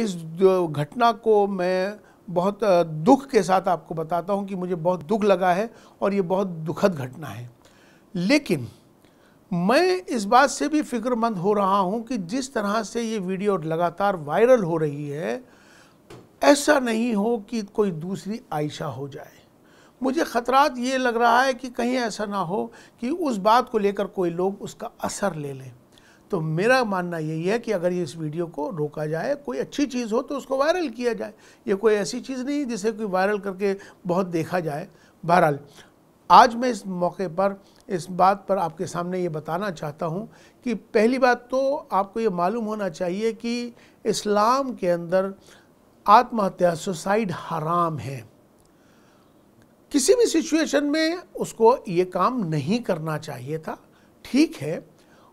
इस घटना को मैं बहुत दुख के साथ आपको बताता हूँ कि मुझे बहुत दुख लगा है और ये बहुत दुखद घटना है। लेकिन मैं इस बात से भी फिक्रमंद हो रहा हूँ कि जिस तरह से ये वीडियो लगातार वायरल हो रही है, ऐसा नहीं हो कि कोई दूसरी आयशा हो जाए। मुझे ख़तरात ये लग रहा है कि कहीं ऐसा ना हो कि उस बात को लेकर कोई लोग उसका असर ले लें। तो मेरा मानना यही है कि अगर ये इस वीडियो को रोका जाए, कोई अच्छी चीज़ हो तो उसको वायरल किया जाए। ये कोई ऐसी चीज़ नहीं जिसे कोई वायरल करके बहुत देखा जाए। बहरहाल, आज मैं इस मौके पर, इस बात पर आपके सामने ये बताना चाहता हूँ कि पहली बात तो आपको ये मालूम होना चाहिए कि इस्लाम के अंदर आत्महत्या, सुसाइड हराम है। किसी भी सिचुएशन में उसको ये काम नहीं करना चाहिए था। ठीक है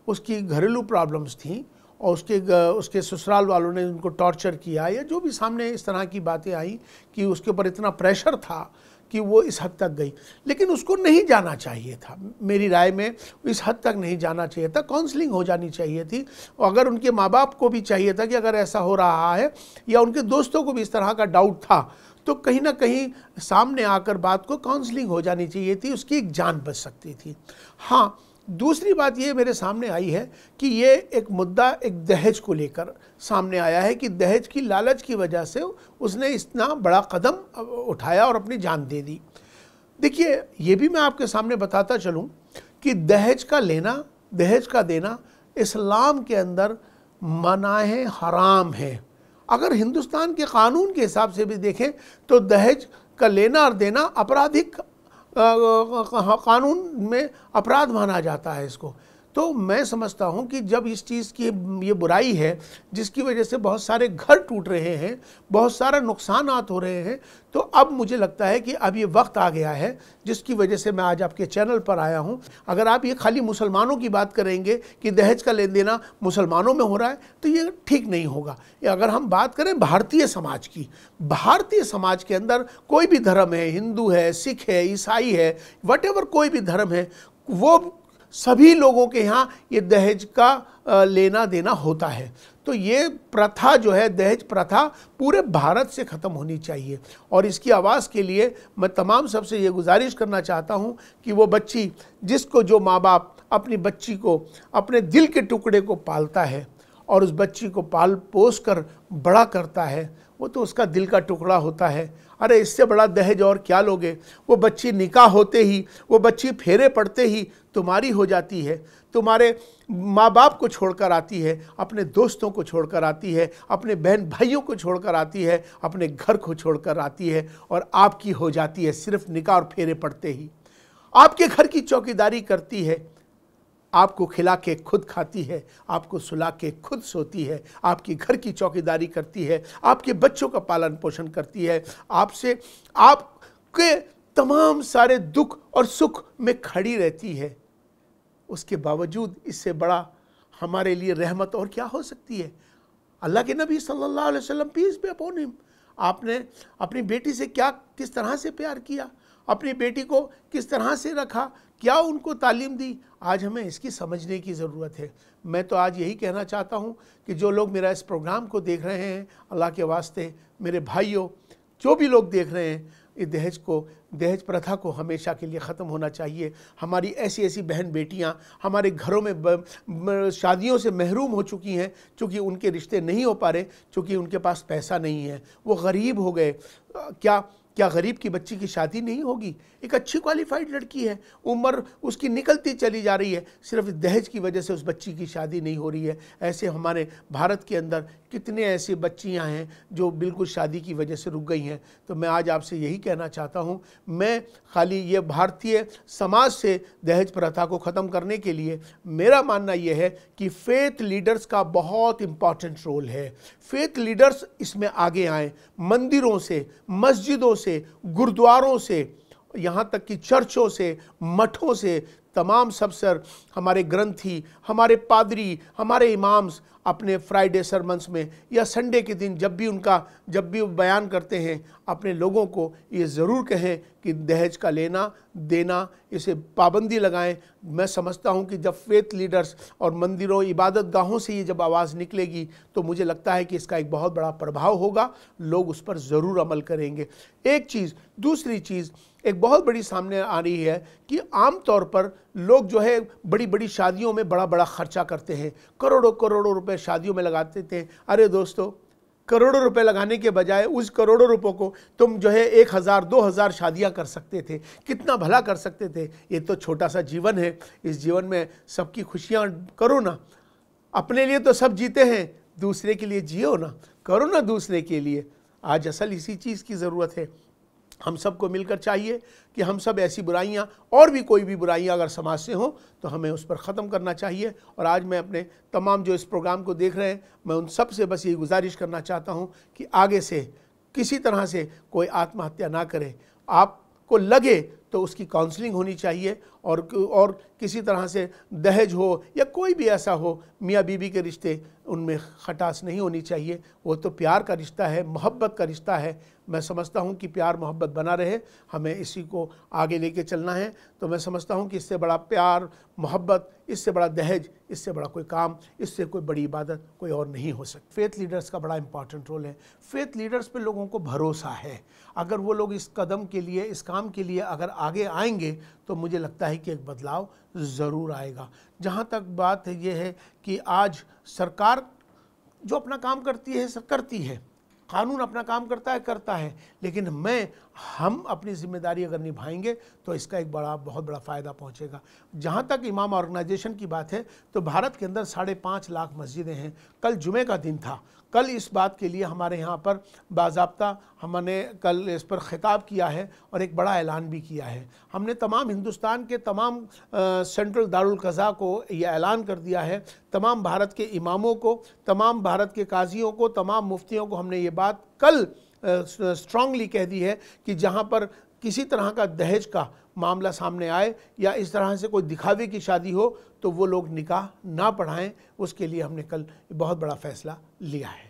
उसकी घरेलू प्रॉब्लम्स थी और उसके उसके ससुराल वालों ने उनको टॉर्चर किया या जो भी सामने इस तरह की बातें आई कि उसके ऊपर इतना प्रेशर था कि वो इस हद तक गई। लेकिन उसको नहीं जाना चाहिए था। मेरी राय में इस हद तक नहीं जाना चाहिए था। काउंसलिंग हो जानी चाहिए थी। और अगर उनके माँ बाप को भी चाहिए था कि अगर ऐसा हो रहा है या उनके दोस्तों को भी इस तरह का डाउट था तो कहीं ना कहीं सामने आकर बात को काउंसलिंग हो जानी चाहिए थी। उसकी एक जान बच सकती थी। हाँ दूसरी बात ये मेरे सामने आई है कि ये एक मुद्दा, एक दहेज को लेकर सामने आया है कि दहेज की लालच की वजह से उसने इतना बड़ा कदम उठाया और अपनी जान दे दी। देखिए, ये भी मैं आपके सामने बताता चलूँ कि दहेज का लेना, दहेज का देना इस्लाम के अंदर मनाहे हराम है। अगर हिंदुस्तान के कानून के हिसाब से भी देखें तो दहेज का लेना और देना आपराधिक कानून में अपराध माना जाता है इसको। तो मैं समझता हूँ कि जब इस चीज़ की ये बुराई है, जिसकी वजह से बहुत सारे घर टूट रहे हैं, बहुत सारा नुकसान हो रहे हैं तो अब मुझे लगता है कि अब ये वक्त आ गया है, जिसकी वजह से मैं आज आपके चैनल पर आया हूँ। अगर आप ये खाली मुसलमानों की बात करेंगे कि दहेज का लेन देना मुसलमानों में हो रहा है तो ये ठीक नहीं होगा। अगर हम बात करें भारतीय समाज की, भारतीय समाज के अंदर कोई भी धर्म है, हिंदू है, सिख है, ईसाई है वट कोई भी धर्म है, वो सभी लोगों के यहाँ ये दहेज का लेना देना होता है। तो ये प्रथा जो है, दहेज प्रथा पूरे भारत से ख़त्म होनी चाहिए। और इसकी आवाज़ के लिए मैं तमाम सबसे ये गुजारिश करना चाहता हूँ कि वो बच्ची जिसको जो माँ बाप अपनी बच्ची को, अपने दिल के टुकड़े को पालता है और उस बच्ची को पाल पोस कर बड़ा करता है, वो तो उसका दिल का टुकड़ा होता है। अरे इससे बड़ा दहेज और क्या लोगे? वो बच्ची निकाह होते ही, वो बच्ची फेरे पड़ते ही तुम्हारी हो जाती है। तुम्हारे माँ बाप को छोड़कर आती है, अपने दोस्तों को छोड़कर आती है, अपने बहन भाइयों को छोड़कर आती है, अपने घर को छोड़कर आती है और आपकी हो जाती है सिर्फ़ निकाह और फेरे पड़ते ही। आपके घर की चौकीदारी करती है। आपको खिला के खुद खाती है, आपको सुला के खुद सोती है, आपकी घर की चौकीदारी करती है, आपके बच्चों का पालन पोषण करती है, आपसे आपके तमाम सारे दुख और सुख में खड़ी रहती है। उसके बावजूद इससे बड़ा हमारे लिए रहमत और क्या हो सकती है? अल्लाह के नबी सल्लल्लाहु अलैहि वसल्लम पीस पे अपॉन हिम आपने अपनी बेटी से क्या, किस तरह से प्यार किया? अपनी बेटी को किस तरह से रखा? क्या उनको तालीम दी? आज हमें इसकी समझने की ज़रूरत है। मैं तो आज यही कहना चाहता हूँ कि जो लोग मेरा इस प्रोग्राम को देख रहे हैं, अल्लाह के वास्ते, मेरे भाइयों, जो भी लोग देख रहे हैं, इस दहेज को, दहेज प्रथा को हमेशा के लिए ख़त्म होना चाहिए। हमारी ऐसी ऐसी बहन बेटियाँ, हमारे घरों में शादियों से महरूम हो चुकी हैं, चूँकि उनके रिश्ते नहीं हो पा रहे, चूँकि उनके पास पैसा नहीं है। वो गरीब हो गए। क्या क्या गरीब की बच्ची की शादी नहीं होगी? एक अच्छी क्वालिफाइड लड़की है। उम्र उसकी निकलती चली जा रही है। सिर्फ़ दहेज की वजह से उस बच्ची की शादी नहीं हो रही है। ऐसे हमारे भारत के अंदर कितने ऐसी बच्चियाँ हैं जो बिल्कुल शादी की वजह से रुक गई हैं। तो मैं आज आपसे यही कहना चाहता हूँ, मैं खाली ये भारतीय समाज से दहेज प्रथा को ख़त्म करने के लिए, मेरा मानना यह है कि फेथ लीडर्स का बहुत इंपॉर्टेंट रोल है। फेथ लीडर्स इसमें आगे आएँ। मंदिरों से, मस्जिदों से गुरुद्वारों से, यहाँ तक कि चर्चों से, मठों से, तमाम सबसर हमारे ग्रंथी, हमारे पादरी, हमारे इमाम्स अपने फ्राइडे सरमंस में या संडे के दिन जब भी उनका, जब भी वो बयान करते हैं, अपने लोगों को ये ज़रूर कहें कि दहेज का लेना, देना, इसे पाबंदी लगाएँ। मैं समझता हूँ कि जब फेथ लीडर्स और मंदिरों इबादत गाहों से ये जब आवाज़ निकलेगी तो मुझे लगता है कि इसका एक बहुत बड़ा प्रभाव होगा। लोग उस पर ज़रूर अमल करेंगे। एक चीज़, दूसरी चीज़, एक बहुत बड़ी सामने आ रही है कि आम तौर पर लोग जो है बड़ी बड़ी शादियों में बड़ा बड़ा खर्चा करते हैं। करोड़ों करोड़ों रुपए शादियों में लगाते थे। अरे दोस्तों, करोड़ों रुपए लगाने के बजाय उस करोड़ों रुपयों को तुम जो है एक हज़ार, दो हज़ार शादियाँ कर सकते थे। कितना भला कर सकते थे। ये तो छोटा सा जीवन है। इस जीवन में सबकी खुशियाँ करो ना। अपने लिए तो सब जीते हैं, दूसरे के लिए जियो ना। करो ना दूसरे के लिए। आज असल इसी चीज़ की ज़रूरत है। हम सबको मिलकर चाहिए कि हम सब ऐसी बुराइयाँ, और भी कोई भी बुराइयाँ अगर समाज से हों तो हमें उस पर ख़त्म करना चाहिए। और आज मैं अपने तमाम जो इस प्रोग्राम को देख रहे हैं, मैं उन सबसे बस यही गुजारिश करना चाहता हूँ कि आगे से किसी तरह से कोई आत्महत्या ना करे। आपको लगे तो उसकी काउंसलिंग होनी चाहिए, और और किसी तरह से दहेज हो या कोई भी ऐसा हो, मियाँ बीबी के रिश्ते उनमें खटास नहीं होनी चाहिए। वो तो प्यार का रिश्ता है, मोहब्बत का रिश्ता है। मैं समझता हूँ कि प्यार, मोहब्बत बना रहे, हमें इसी को आगे लेके चलना है। तो मैं समझता हूँ कि इससे बड़ा प्यार, मोहब्बत, इससे बड़ा दहेज, इससे बड़ा कोई काम, इससे कोई बड़ी इबादत कोई और नहीं हो सकती। फेथ लीडर्स का बड़ा इंपॉर्टेंट रोल है। फेथ लीडर्स पे लोगों को भरोसा है। अगर वो लोग इस कदम के लिए, इस काम के लिए अगर आगे आएँगे तो मुझे लगता है कि एक बदलाव ज़रूर आएगा। जहाँ तक बात ये है कि आज सरकार जो अपना काम करती है करती है। कानून अपना काम करता है करता है। लेकिन मैं हम अपनी ज़िम्मेदारी अगर निभाएँगे तो इसका एक बड़ा, बहुत बड़ा फ़ायदा पहुंचेगा। जहाँ तक इमाम ऑर्गेनाइजेशन की बात है तो भारत के अंदर साढ़े पाँच लाख मस्जिदें हैं। कल जुमे का दिन था। कल इस बात के लिए हमारे यहाँ पर बाबा हमने कल इस पर ख़िताब किया है और एक बड़ा ऐलान भी किया है। हमने तमाम हिंदुस्तान के तमाम सेंट्रल दारुल कज़ा को ये ऐलान कर दिया है। तमाम भारत के इमामों को, तमाम भारत के काजियों को, तमाम मुफ्तियों को हमने ये बात कल स्ट्रांगली कह दी है कि जहाँ पर किसी तरह का दहेज का मामला सामने आए या इस तरह से कोई दिखावे की शादी हो तो वो लोग निकाह ना पढ़ाएँ। उसके लिए हमने कल बहुत बड़ा फैसला लिया है।